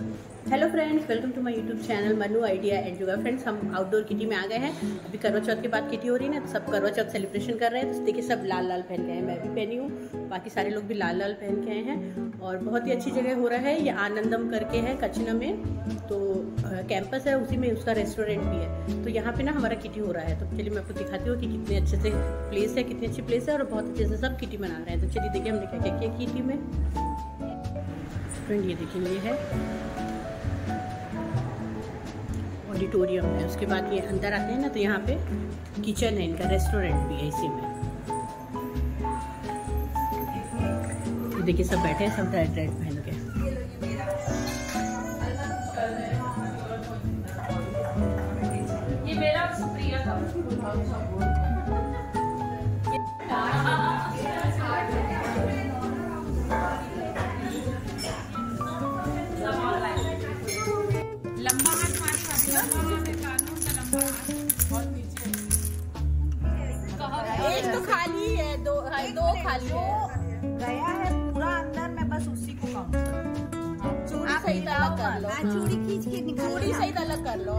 Hello friends welcome to my YouTube channel Manu idea and yoga friends हम outdoor kitty में आ गए हैं। अभी करवा चौथ के बाद किटी हो रही है ना तो सब करवा चौथ सेलिब्रेशन कर रहे हैं। तो देखिए सब लाल लाल पहन के हैं। मैं भी पहनी हूँ। बाकी सारे लोग भी लाल लाल पहन के आए हैं। और बहुत ही अच्छी जगह हो रहा है, ये आनंदम करके है कचना में। तो कैंपस है, उसी में उसका रेस्टोरेंट भी है। तो यहाँ पे ना हमारा किटी हो रहा है। तो चलिए मैं आपको दिखाती हूँ कि कितने अच्छे से प्लेस है, कितनी अच्छी प्लेस है और बहुत अच्छे से सब किटी मना रहे हैं। तो चलिए देखिए हमने क्या क्या किया किटी में। फ्रेंड ये देखिए, ये है। ऑडिटोरियम है। उसके बाद ये अंदर आते हैं ना तो यहाँ पे किचन है इनका, रेस्टोरेंट भी है इसी में। देखिए, सब बैठे हैं, सब रेड रेड पहन के। ये मेरा सुप्रिया था। खाली है। गया है पूरा अंदर मैं बस उसी को काउंट चूड़ी सही अलग कर लो। चूड़ी खींच के निकाल चूड़ी सही अलग कर लो।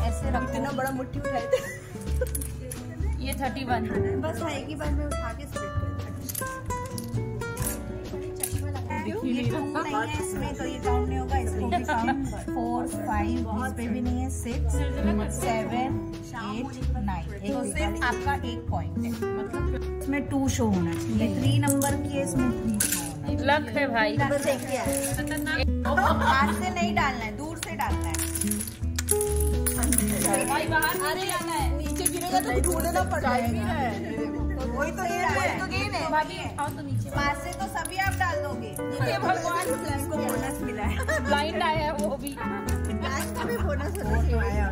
ऐसे रखो इतना बड़ा मुट्ठी उठाए थे। ये थर्टी वन बस आएगी बार में उठा के ये नहीं है इसमें तो ये काउंट नहीं होगा भी काउंट फोर फाइव इस पे भी नहीं है सिक्स सेवन एट नाइन तो सिर्फ़ आपका एक पॉइंट है। मतलब इसमें टू शो होना चाहिए। थ्री नंबर की है इसमें थ्री शो लक है भाई। ही? है हाथ से नहीं डालना है दूर से डालना है। भाई बाहर अरे नीचे गिरेगा तो ढूंढना पड़ेगा। वही तो ये वही तो गेम है। भाभी आओ तो नीचे पास से तो सभी आप डाल दोगे। ये भगवान इसको बोनस मिला है। ब्लाइंड आया है वो भी। लास्ट में बोनस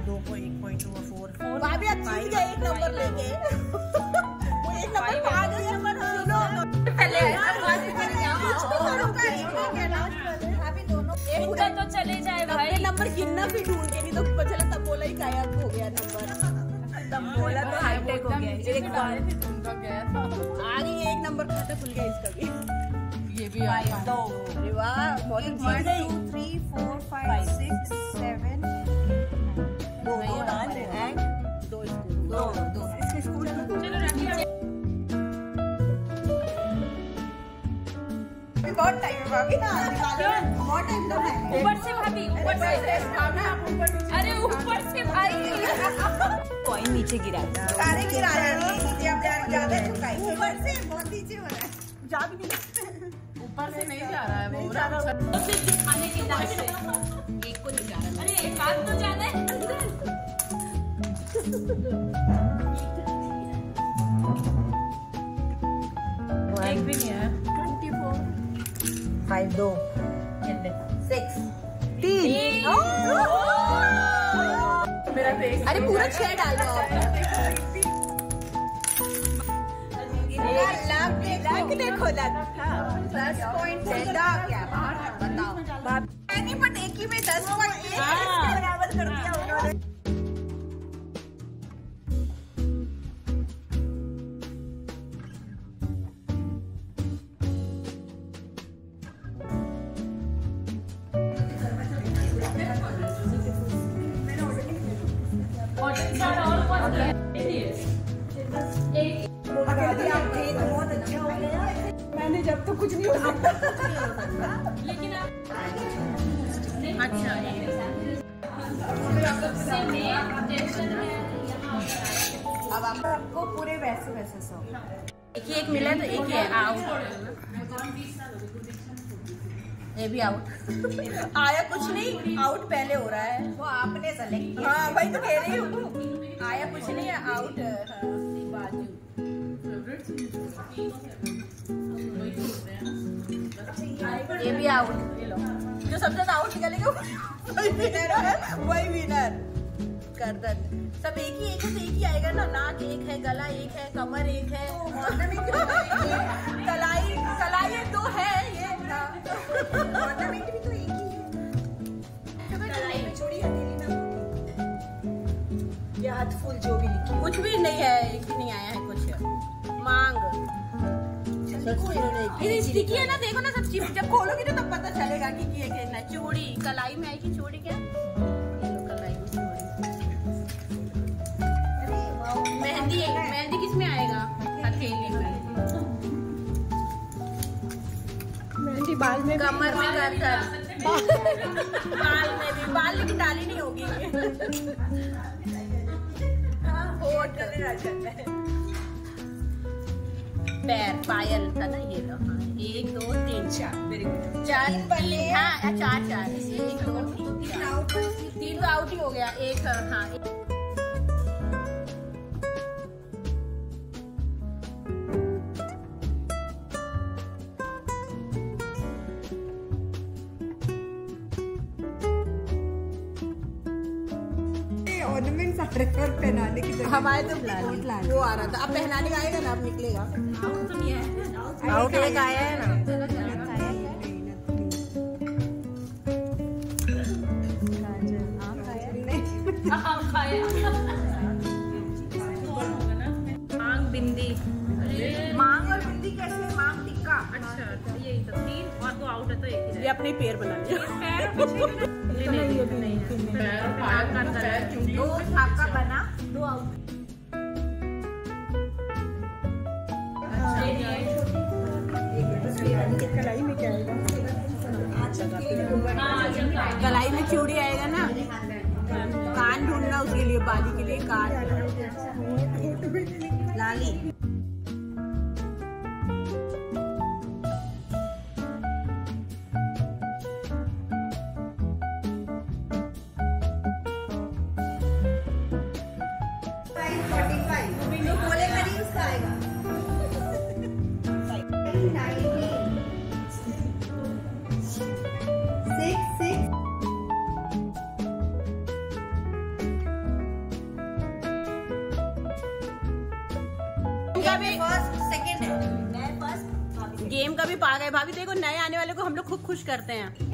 दो एक पॉइंट टू फोर फोर भाभी अच्छी है एक नंबर लेके वो एक नंबर पाँच नंबर सुनो। पहले कुछ तो करो अभी दोनों एक तो चले जाए भाई। नंबर गिनना भी ढूंढ के नहीं तो बचला तब बोला ही गायब हो गया नंबर। तब बोला तो हाईटेक हो गया एक बार। तो आगे एक नंबर खाता खुल गया इसका भी। ये भी आया दो वाह बहुत 1 2 3 4 5 6 7 बहुत टाइम है भाभी बहुत टाइम तो है ऊपर से भाभी ऊपर से। अरे ऊपर से भाई। कॉइन नीचे गिरा सारे गिरा रहे हैं। नीचे अब ज़्यादा झुकाई ऊपर से। बहुत नीचे हो रहा है। जा भी नहीं ऊपर से नहीं जा रहा है वो दिखाने के लिए एक को नहीं जा रहा। अरे एक तो जाना। है फाइव दो Six. तीन अरे पूरा छह डाल दो। देखो। दस पॉइंट ज़्यादा बताओ। बट एक ही में दस पॉइंट मैंने जब तो कुछ नहीं हो सकता। लेकिन अच्छा। है अब आपको पूरे वैसे वैसे सो एक ही एक मिला तो एक ही आउट ये भी आउट आया कुछ नहीं आउट पहले हो रहा है। वो आपने सेलेक्ट किया। हाँ वही तो कह रही हूँ। आया कुछ नहीं है आउट बाजू ये भी आउट जो सबसे ज़्यादा आउट निकलेगा वही विनर है वही विनर गर्दन। सब एक ही एक है तो एक ही आएगा ना नाक एक है गला एक है कमर एक है। कलाई कलाई दो है ये फूल जो भी लिखी। कुछ भी नहीं है एक भी नहीं आया है कुछ। मांग। ये स्टिकी है ना देखो ना सब चीज़। जब खोलोगी तो तब पता चलेगा कि ये कितना चूड़ी कलाई में आएगी चूड़ी क्या? ये लो कलाई में चूड़ी। मेहंदी मेहंदी किसमें आएगा? हथेली में। मेहंदी बाल में कमर में कर कर बाल में भी। बाल लेकिन डाली नहीं होगी। होठ पैर पायल था ना ये लो। हाँ, एक दो तीन। चार चार पल्ले हाँ। चार चार। एक दो तीन आउट तीन तो आउट ही हो गया। एक हाँ एक- ऑर्नामेंट्स आ रहे और पहनाने की जगह? हमारे तो वो आ रहा था। अब पहनाने का आएगा ना अब निकलेगा। आउट एक आया है ना। अपने पैर बना लिया। कर कर दो आपका बना। दो आउट। कलाई में चूड़ी आएगा ना। कान ढूंढना उसके लिए बाली के लिए कान। लाली। फ़र्स्ट सेकंड है। गेम का भी पा गए भाभी, देखो, नए आने वाले को हम लोग खूब खुश करते हैं है।